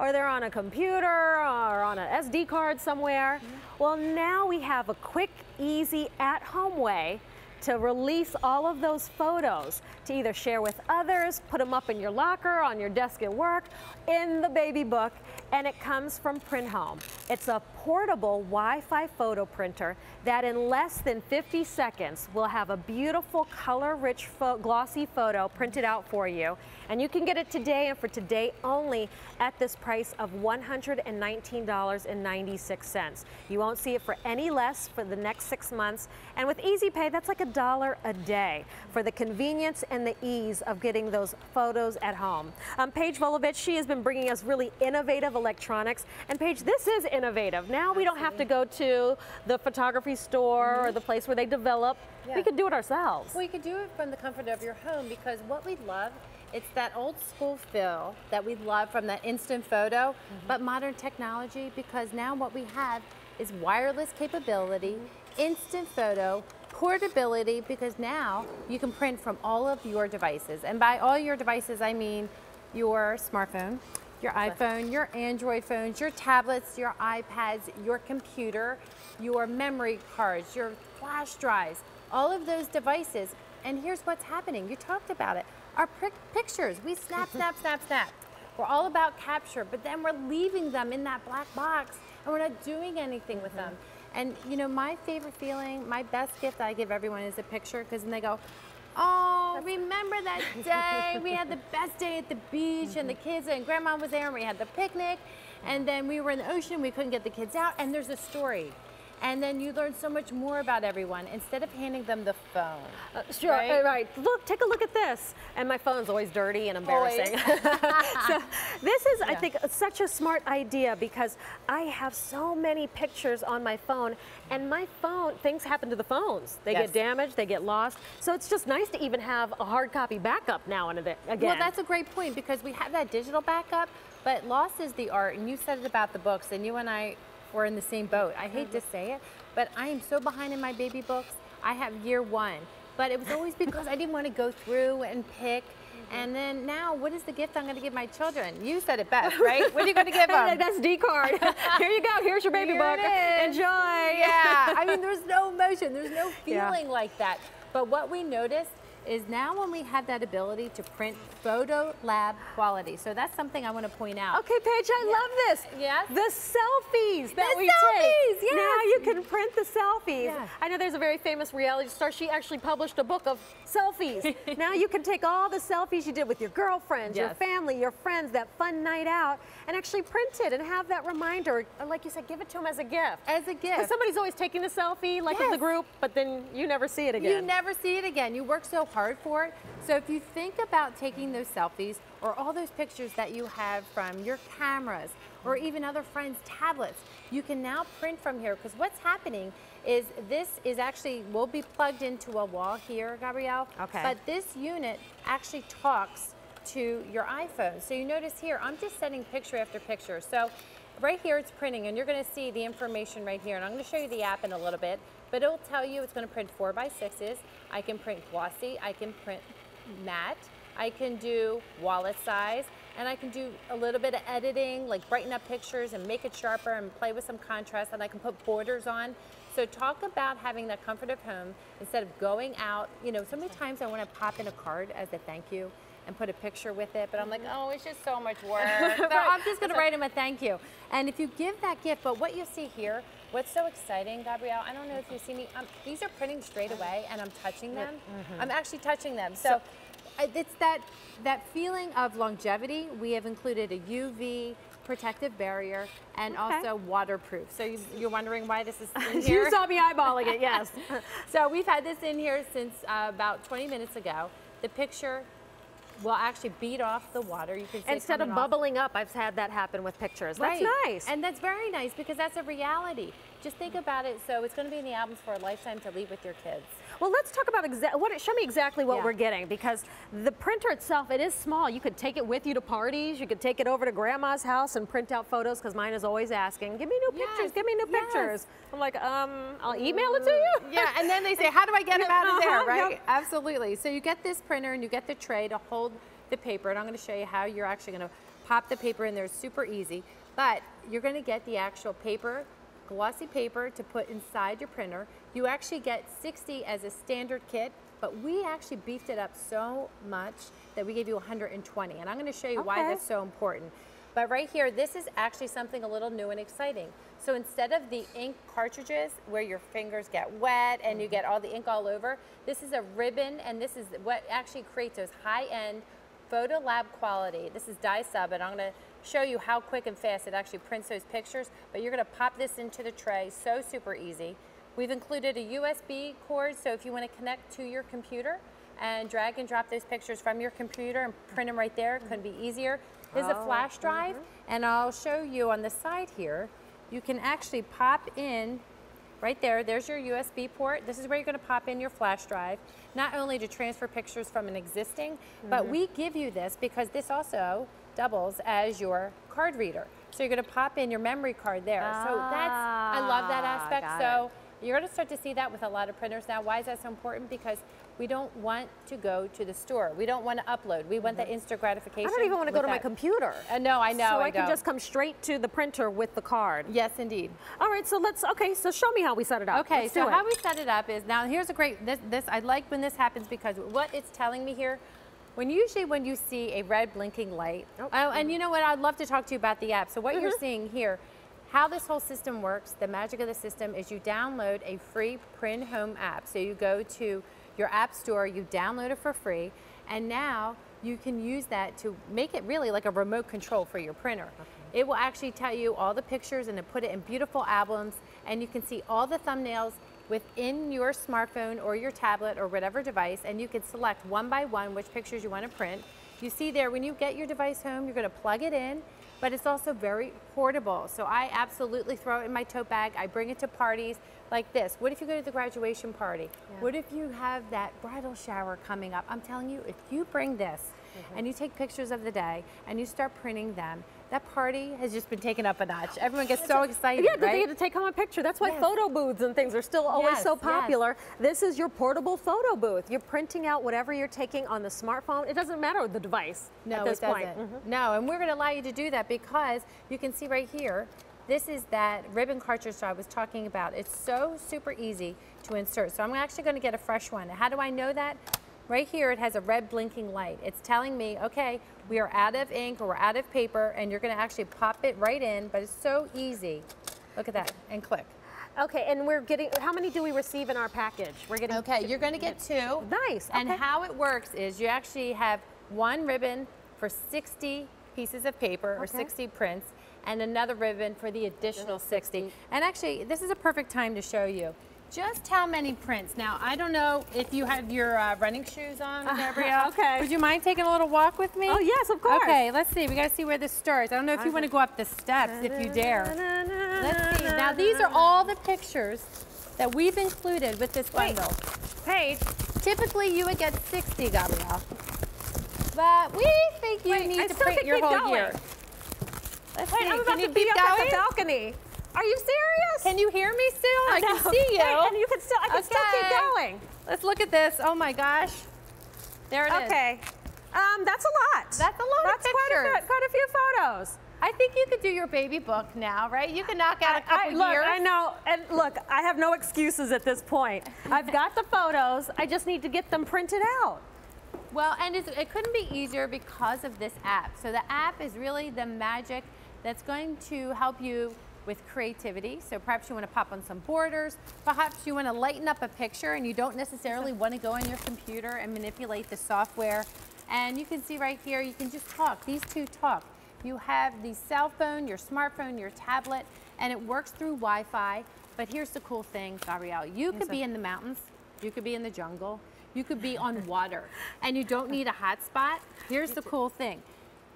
or they're on a computer or on an SD card somewhere. Mm -hmm. Well, now we have a quick, easy, at-home way to release all of those photos to either share with others, put them up in your locker, on your desk at work, in the baby book, and it comes from Prinhome. It's a portable Wi-Fi photo printer that in less than 50 seconds will have a beautiful color-rich glossy photo printed out for you. And you can get it today and for today only at this price of $119.96. You won't see it for any less for the next six months. And with Easy Pay, that's like a dollar a day for the convenience and the ease of getting those photos at home. Um, Paige Volovich, she has been bringing us really innovative electronics. And Paige, this is innovative. Now we don't have to go to the photography store mm -hmm. or mm-hmm. the place where they develop. Yeah. We could do it ourselves. Well, you could do it from the comfort of your home because what we love it's that old school feel that we love from that instant photo, mm -hmm. but modern technology because now what we have is wireless capability, mm -hmm. instant photo, portability because now you can print from all of your devices. And by all your devices, I mean your smartphone, your iPhone, your Android phones, your tablets, your iPads, your computer, your memory cards, your flash drives, all of those devices. And here's what's happening. You talked about it. Our pictures, we snap, snap, snap, snap. We're all about capture, but then we're leaving them in that black box and we're not doing anything mm -hmm. with them. And you know, my favorite feeling, my best gift I give everyone is a picture because then they go, Oh, remember that day? we had the best day at the beach and the mm-hmm. kids and grandma was there and we had the picnic. And then we were in the ocean, we couldn't get the kids out and there's a story and then you learn so much more about everyone instead of handing them the phone. Uh, sure, right? Uh, right? Look, take a look at this. And my phone's always dirty and embarrassing. so this is, yeah. I think, such a smart idea because I have so many pictures on my phone and my phone, things happen to the phones. They yes. get damaged, they get lost. So it's just nice to even have a hard copy backup now and again. Well, that's a great point because we have that digital backup, but loss is the art. And you said it about the books and you and I we're in the same boat. I hate to uh-huh. say it, but I am so behind in my baby books. I have year one, but it was always because I didn't want to go through and pick. Mm-hmm. And then now, what is the gift I'm going to give my children? You said it best, right? What are you going to give them? That's D card. Here you go. Here's your baby Here book. Enjoy. Yeah. I mean, there's no emotion. There's no feeling yeah. like that. But what we noticed is now when we have that ability to print photo lab quality. So that's something I want to point out. Okay, Paige, I yeah. love this. Yes. The selfies that the we selfies, take. Yes. Now you can print the selfies. Yes. I know there's a very famous reality star. She actually published a book of selfies. now you can take all the selfies you did with your girlfriends, yes. your family, your friends, that fun night out, and actually print it and have that reminder. Like you said, give it to them as a gift. As a gift. Because somebody's always taking the selfie, like yes. the group, but then you never see it again. You never see it again. You work so hard for it. So if you think about taking those selfies or all those pictures that you have from your cameras or even other friends' tablets, you can now print from here because what's happening is this is actually, will be plugged into a wall here, Gabrielle. Okay. But this unit actually talks to your iPhone. So you notice here, I'm just sending picture after picture. So right here it's printing and you're gonna see the information right here. And I'm gonna show you the app in a little bit, but it'll tell you it's gonna print four by sixes. I can print glossy, I can print matte, I can do wallet size, and I can do a little bit of editing, like brighten up pictures and make it sharper and play with some contrast, and I can put borders on. So talk about having that comfort of home instead of going out. You know, so many times I want to pop in a card as a thank you and put a picture with it, but I'm like, oh, it's just so much work. so I'm just gonna write him a thank you. And if you give that gift, but what you see here, what's so exciting, Gabrielle, I don't know if you see me, um, these are printing straight away and I'm touching them. Mm -hmm. I'm actually touching them. So, so it's that, that feeling of longevity. We have included a UV protective barrier and okay. also waterproof. So you, are wondering why this is in here? you saw me eyeballing it, yes. so we've had this in here since uh, about 20 minutes ago. The picture will actually beat off the water. You can Instead of bubbling off. up, I've had that happen with pictures. That's right. nice. And that's very nice because that's a reality. Just think about it. So it's going to be in the albums for a lifetime to leave with your kids. Well, let's talk about what. Show me exactly what yeah. we're getting because the printer itself, it is small. You could take it with you to parties. You could take it over to grandma's house and print out photos because mine is always asking, "Give me new yes. pictures. Give me new yes. pictures." I'm like, um, I'll email it to you. Yeah, and then they say, "How do I get it out of there?" Right? Yep. Absolutely. So you get this printer and you get the tray to hold the paper, and I'm going to show you how you're actually going to pop the paper in there, it's super easy. But you're gonna get the actual paper, glossy paper to put inside your printer. You actually get 60 as a standard kit, but we actually beefed it up so much that we gave you 120. And I'm gonna show you why that's so important. But right here, this is actually something a little new and exciting. So instead of the ink cartridges where your fingers get wet and you mm-hmm. get all the ink all over, this is a ribbon and this is what actually creates those high-end photo lab quality. This is dye sub and I'm gonna show you how quick and fast it actually prints those pictures, but you're gonna pop this into the tray, so super easy. We've included a USB cord, so if you wanna connect to your computer and drag and drop those pictures from your computer and print them right there, couldn't be easier. This is a Oh, flash mm-hmm. drive, and I'll show you on the side here, you can actually pop in right there. There's your USB port. This is where you're going to pop in your flash drive, not only to transfer pictures from an existing, but we give you this because this also doubles as your card reader. So you're going to pop in your memory card there. so that's I love that Ah, aspect. So you're going to start to see that with a lot of printers now. Why is that so important? Because we don't want to go to the store. We don't want to upload. We want the instant gratification. Mm-hmm. I don't even want to go to my computer. Uh, no, I know. So I, I can just come straight to the printer with the card. Yes, indeed. All right, so let's, okay, so show me how we set it up. Okay, Let's so how we set it up is now here's a great this this I like when this happens because what it's telling me here when usually when you see a red blinking light Oh. oh, and you know what I'd love to talk to you about the app. So what you're Mm-hmm. seeing here how this whole system works, the magic of the system is you download a free Prinhome app. So you go to your app store, you download it for free, and now you can use that to make it really like a remote control for your printer. It will actually tell you all the pictures and then put it in beautiful albums, and you can see all the thumbnails within your smartphone or your tablet or whatever device, and you can select one by one which pictures you want to print. You see there, when you get your device home, you're going to plug it in, but it's also very portable. So I absolutely throw it in my tote bag. I bring it to parties like this. What if you go to the graduation party? What if you have that bridal shower coming up? I'm telling you, if you bring this and you take pictures of the day and you start printing them, that party has just been taken up a notch. Everyone gets so excited, Yeah, right? they get to take home a picture. That's why Yes. photo booths and things are still always Yes, so yes. popular. This is your portable photo booth. You're printing out whatever you're taking on the smartphone. It doesn't matter the device No, at this it doesn't. point. Mhm. No, and we're going to allow you to do that because you can see right here, this is that ribbon cartridge I was talking about. It's so super easy to insert. So I'm actually going to get a fresh one. How do I know that? Right here, it has a red blinking light. It's telling me, okay, we are out of ink or we're out of paper, and you're going to actually pop it right in, but it's so easy. Look at that, and click. Okay, and we're getting, how many do we receive in our package? We're getting Okay, you're going to get two. Nice, And how it works is you actually have one ribbon for 60 pieces of paper or 60 prints and another ribbon for the additional 60. And actually, this is a perfect time to show you just how many prints. Now, I don't know if you have your uh, running shoes on, Gabrielle. okay. Would you mind taking a little walk with me? Oh, yes, of course. Okay, let's see. We got to see where this starts. I don't know if you want to go up the steps if you dare. Let's see. Now, these are all the pictures that we've included with this Wait. bundle. Paige, Typically, you would get 60, Gabrielle. But we think you Wait, need I to print your whole going. year. Let's wait, see. I'm about Can to be up at going? the balcony. Are you serious? Can you hear me still? I can see you. And you can still, I can still keep going. Let's look at this. Oh my gosh. There it is. Okay. Um, that's a lot. That's a lot of That's quite a, pictures. quite a few photos. I think you could do your baby book now, right? You can knock out a I, couple look, years. I know, and look, I have no excuses at this point. I've got the photos. I just need to get them printed out. Well, and it couldn't be easier because of this app. So the app is really the magic that's going to help you with creativity. So perhaps you want to pop on some borders, perhaps you want to lighten up a picture and you don't necessarily want to go on your computer and manipulate the software. And you can see right here, you can just talk. These two talk. You have the cell phone, your smartphone, your tablet, and it works through Wi-Fi. But here's the cool thing, Gabrielle. You could be in the mountains, you could be in the jungle, you could be on water, and you don't need a hotspot. Here's the cool thing.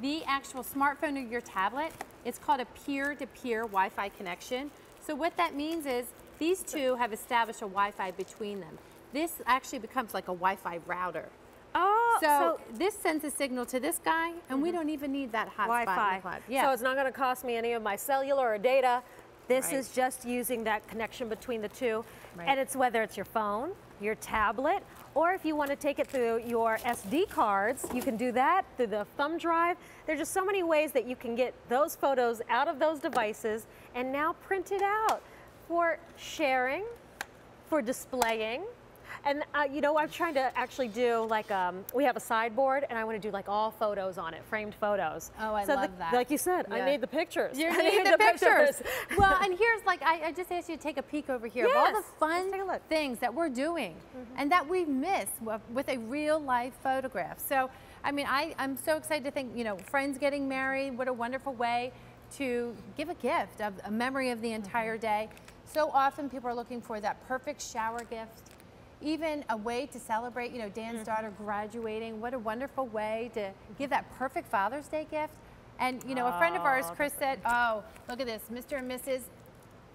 The actual smartphone or your tablet, it's called a peer-to-peer Wi-Fi connection. So what that means is these two have established a Wi-Fi between them. This actually becomes like a Wi-Fi router. Oh, So, this sends a signal to this guy, and we mm-hmm. don't even need that hotspot. Wi-Fi. Yeah. So it's not going to cost me any of my cellular or data. This Right. is just using that connection between the two. Right. And it's whether it's your phone, your tablet, or if you want to take it through your SD cards, you can do that through the thumb drive. There's just so many ways that you can get those photos out of those devices and now print it out for sharing, for displaying. And uh, you know, I'm trying to actually do like um, we have a sideboard, and I want to do like all photos on it, framed photos. Oh, I so love the- that. Like you said, I made the pictures. You I need the pictures. well, and here's like I, I just asked you to take a peek over here of all the fun let's take a look. things that we're doing and that we miss with a real life photograph. So, I mean, I, I'm so excited to think, you know, friends getting married, what a wonderful way to give a gift of a memory of the entire day. So often people are looking for that perfect shower gift. Even a way to celebrate, you know, Dan's mm-hmm. daughter graduating. What a wonderful way to give that perfect Father's Day gift. And, you know, a friend of ours, Oh, Chris said, oh, look at this, Mr. and Mrs.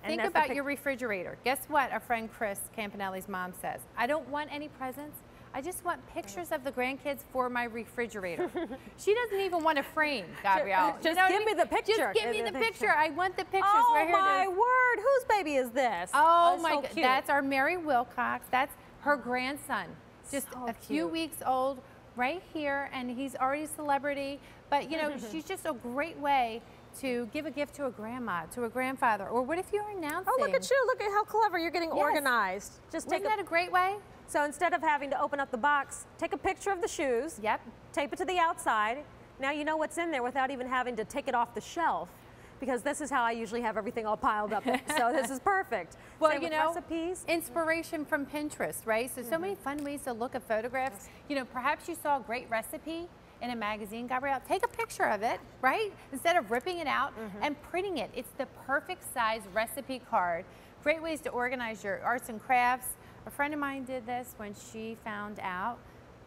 Think the about pic- your refrigerator. Guess what our friend Chris Campanelli's mom says? I don't want any presents. I just want mm-hmm. pictures of the grandkids for my refrigerator. she doesn't even want a frame, Gabrielle. You just know give I me the picture. Just give me the the picture. picture. I want the pictures Oh right here. my word! Whose baby is this? Oh, it's my so god, that's our Mary Wilcox. That's her grandson. Just So a few cute. weeks old right here and he's already a celebrity. But you know, she's just a great way to give a gift to a grandma, to a grandfather. Or what if you're announcing? Oh, look at you! Look at how clever you're getting Yes. organized. Just Isn't take a, that a great way? so instead of having to open up the box, take a picture of the shoes. Yep. Tape it to the outside. Now you know what's in there without even having to take it off the shelf. Because this is how I usually have everything all piled up. so this is perfect. Well, Same you know, recipes. inspiration from Pinterest, right? So, so mm-hmm. many fun ways to look at photographs. You know, perhaps you saw a great recipe in a magazine, Gabrielle. Take a picture of it, right? Instead of ripping it out mm-hmm. and printing it. It's the perfect size recipe card. Great ways to organize your arts and crafts. A friend of mine did this when she found out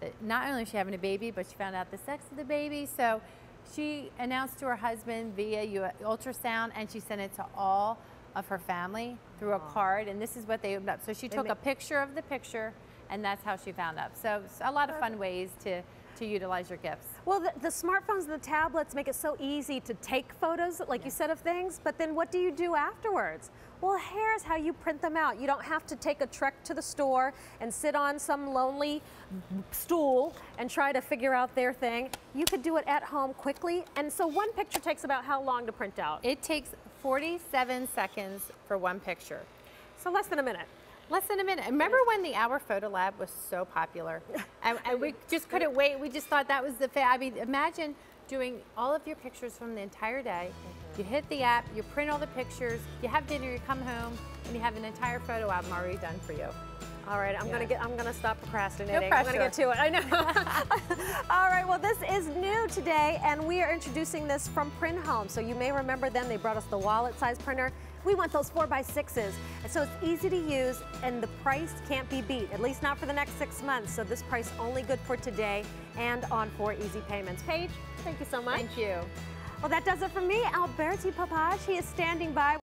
that not only is she having a baby, but she found out the sex of the baby. So she announced to her husband via ultrasound and she sent it to all of her family through a card. And this is what they opened up. So she took a picture of the picture and that's how she found out. So a lot of fun ways to, to utilize your gifts. Well, the, the smartphones and the tablets make it so easy to take photos, like you said, of things, but then what do you do afterwards? Well, here's how you print them out. You don't have to take a trek to the store and sit on some lonely stool and try to figure out their thing. You could do it at home quickly. And so one picture takes about how long to print out? It takes 47 seconds for one picture. So less than a minute. Less than a minute. Remember when the Hour Photo Lab was so popular? and, and we just couldn't wait. We just thought that was the fa I mean, imagine doing all of your pictures from the entire day. Mm-hmm. You hit the app, you print all the pictures, you have dinner, you come home, and you have an entire photo album already done for you. All right, I'm Yeah. gonna get. I'm gonna stop procrastinating. No I'm gonna get to it. I know. All right. Well, this is new today, and we are introducing this from Prinhome. So you may remember them. They brought us the wallet-size printer. We want those four by sixes, and so it's easy to use, and the price can't be beat. At least not for the next six months. So this price only good for today and on four easy payments. Paige, thank you so much. Thank you. Well, that does it for me. Alberti Popaj. He is standing by.